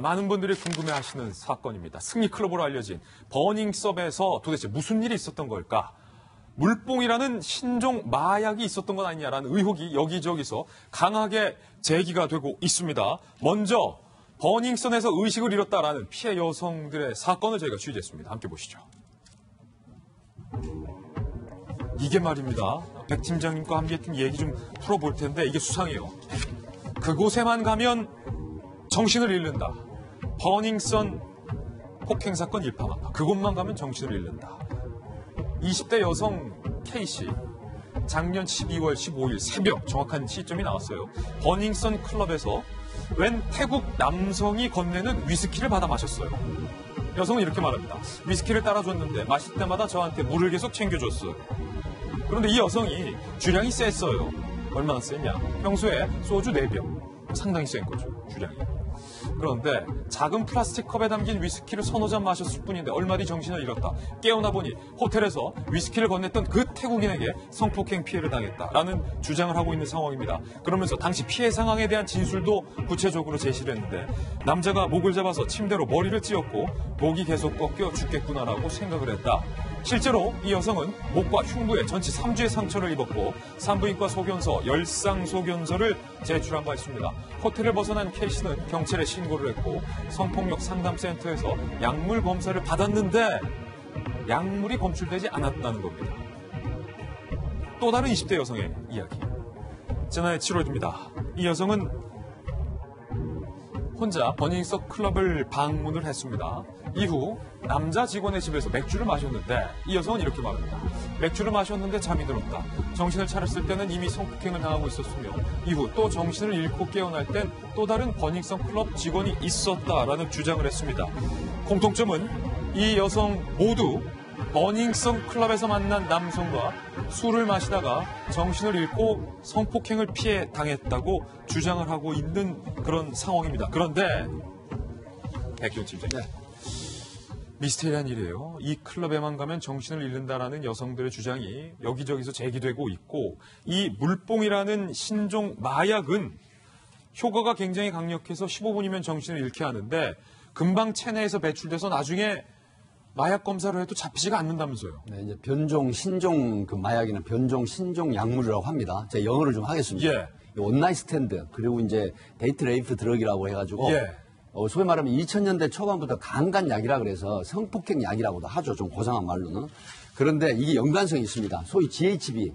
많은 분들이 궁금해하시는 사건입니다. 승리 클럽으로 알려진 버닝 섭에서 도대체 무슨 일이 있었던 걸까? 물뽕이라는 신종 마약이 있었던 건 아니냐라는 의혹이 여기저기서 강하게 제기가 되고 있습니다. 먼저 버닝썬에서 의식을 잃었다라는 피해 여성들의 사건을 저희가 취재했습니다. 함께 보시죠. 이게 말입니다. 백 팀장님과 함께 했던 얘기 좀 풀어볼 텐데 이게 수상해요. 그곳에만 가면 정신을 잃는다. 버닝썬 폭행 사건 일파만파. 그곳만 가면 정신을 잃는다. 20대 여성 K씨. 작년 12월 15일 새벽 정확한 시점이 나왔어요. 버닝썬 클럽에서 웬 태국 남성이 건네는 위스키를 받아 마셨어요. 여성은 이렇게 말합니다. 위스키를 따라줬는데 마실 때마다 저한테 물을 계속 챙겨줬어요. 그런데 이 여성이 주량이 셌어요. 얼마나 셌냐? 평소에 소주 4병. 상당히 센 거죠, 주량이. 그런데 작은 플라스틱 컵에 담긴 위스키를 서너 잔 마셨을 뿐인데 얼마 뒤 정신을 잃었다. 깨어나 보니 호텔에서 위스키를 건넸던 그 태국인에게 성폭행 피해를 당했다라는 주장을 하고 있는 상황입니다. 그러면서 당시 피해 상황에 대한 진술도 구체적으로 제시를 했는데 남자가 목을 잡아서 침대로 머리를 찧었고 목이 계속 꺾여 죽겠구나라고 생각을 했다. 실제로 이 여성은 목과 흉부에 전치 3주의 상처를 입었고 산부인과 소견서, 열상 소견서를 제출한 바 있습니다. 호텔을 벗어난 K씨는 경찰에 신고를 했고 성폭력 상담센터에서 약물 검사를 받았는데 약물이 검출되지 않았다는 겁니다. 또 다른 20대 여성의 이야기. 지난해 7월입니다. 이 여성은 혼자 버닝썬 클럽을 방문을 했습니다. 이후 남자 직원의 집에서 맥주를 마셨는데 이 여성은 이렇게 말합니다. 맥주를 마셨는데 잠이 들었다. 정신을 차렸을 때는 이미 성폭행을 당하고 있었으며 이후 또 정신을 잃고 깨어날 땐 또 다른 버닝썬 클럽 직원이 있었다라는 주장을 했습니다. 공통점은 이 여성 모두 버닝썬 클럽에서 만난 남성과 술을 마시다가 정신을 잃고 성폭행을 피해 당했다고 주장을 하고 있는 그런 상황입니다. 그런데 백경 팀장님. 미스테리한 일이에요. 이 클럽에만 가면 정신을 잃는다라는 여성들의 주장이 여기저기서 제기되고 있고 이 물뽕이라는 신종 마약은 효과가 굉장히 강력해서 15분이면 정신을 잃게 하는데 금방 체내에서 배출돼서 나중에 마약 검사를 해도 잡히지가 않는다면서요. 네, 이제 변종, 신종 그 마약이나 변종, 신종 약물이라고 합니다. 제가 영어를 좀 하겠습니다. 예. 이 온라인 스탠드 그리고 이제 date rape drug이라고 해가지고 예. 어, 소위 말하면 2000년대 초반부터 강간 약이라 그래서 성폭행 약이라고도 하죠. 좀 고상한 말로는. 그런데 이게 연관성이 있습니다. 소위 GHB.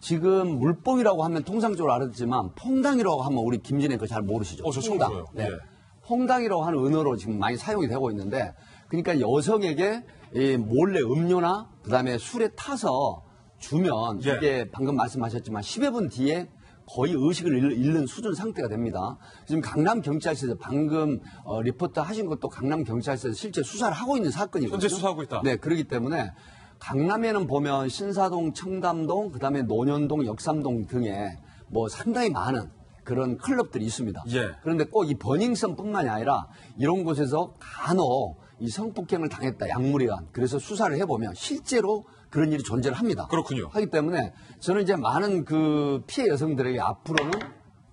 지금 물뽕이라고 하면 통상적으로 알았지만 퐁당이라고 하면 우리 김진애 그거 잘 모르시죠? 어, 저 처음 퐁당. 네. 예. 퐁당이라고 하는 은어로 지금 많이 사용이 되고 있는데 그러니까 여성에게 이 몰래 음료나 그다음에 술에 타서 주면 예. 이게 방금 말씀하셨지만 10여 분 뒤에 거의 의식을 잃- 잃는 수준 상태가 됩니다. 지금 강남 경찰서에서 방금 어, 리포터 하신 것도 강남 경찰서에서 실제 수사를 하고 있는 사건이거든요. 현재 수사하고 있다. 네, 그렇기 때문에 강남에는 보면 신사동, 청담동, 그다음에 논현동, 역삼동 등에 뭐 상당히 많은 그런 클럽들이 있습니다. 예. 그런데 꼭 이 버닝썬뿐만이 아니라 이런 곳에서 간혹 이 성폭행을 당했다 약물에 의한 그래서 수사를 해보면 실제로 그런 일이 존재를 합니다. 그렇군요. 하기 때문에 저는 이제 많은 그 피해 여성들에게 앞으로는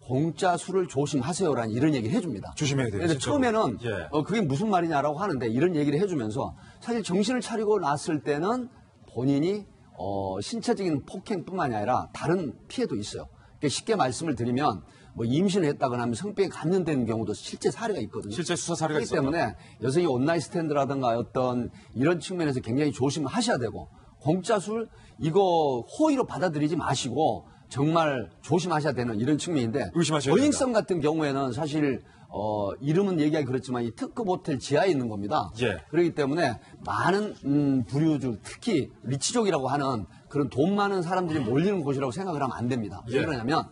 공짜 술을 조심하세요라는 이런 얘기를 해줍니다. 조심해야 돼요, 진짜로. 처음에는 예. 어, 그게 무슨 말이냐라고 하는데 이런 얘기를 해주면서 사실 정신을 차리고 났을 때는 본인이 어, 신체적인 폭행뿐만이 아니라 다른 피해도 있어요. 그러니까 쉽게 말씀을 드리면 뭐 임신을 했다거나 하면 성병에 감염되는 경우도 실제 사례가 있거든요. 실제 수사 사례가 그렇기 있었다. 때문에 여성이 온라인 스탠드라든가 어떤 이런 측면에서 굉장히 조심하셔야 되고 공짜 술 이거 호의로 받아들이지 마시고 정말 조심하셔야 되는 이런 측면인데 의심하셔야 버닝썬 같은 경우에는 사실 어, 이름은 얘기하기 그렇지만 이 특급 호텔 지하에 있는 겁니다. 예. 그렇기 때문에 많은 음, 부류주 특히 리치족이라고 하는 그런 돈 많은 사람들이 몰리는 곳이라고 생각을 하면 안 됩니다. 왜 예. 그러냐면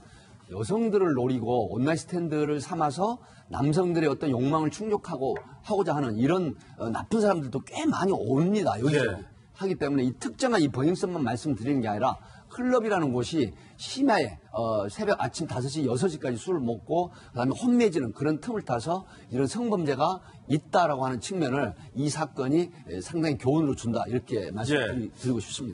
여성들을 노리고 온라인 스탠드를 삼아서 남성들의 어떤 욕망을 충족하고 하고자 하는 이런 어, 나쁜 사람들도 꽤 많이 옵니다. 여기저기. 예. 하기 때문에 이 특정한 이 버닝썬만 말씀드리는 게 아니라 클럽이라는 곳이 심야에 어, 새벽 아침 5시, 6시까지 술을 먹고 그다음에 혼매지는 그런 틈을 타서 이런 성범죄가 있다라고 하는 측면을 이 사건이 에, 상당히 교훈으로 준다 이렇게 말씀드리고 싶습니다.